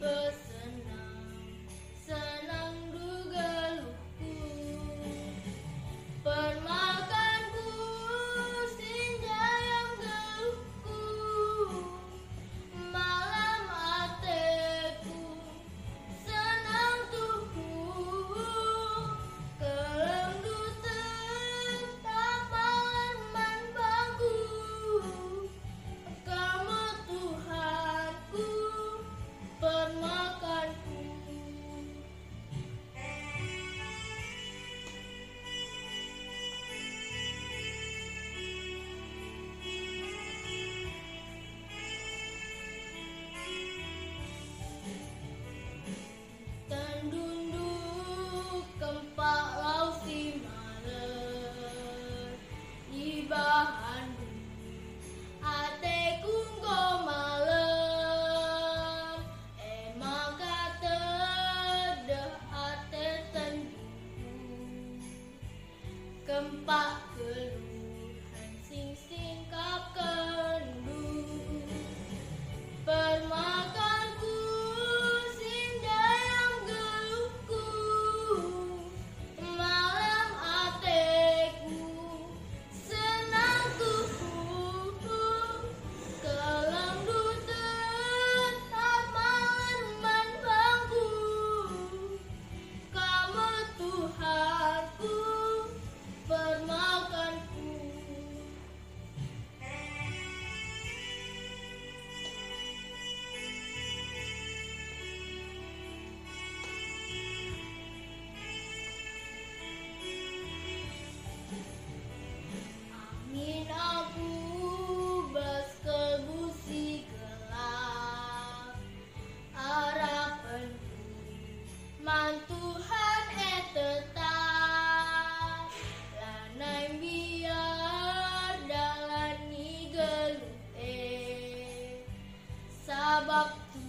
people Kempak gelung. up.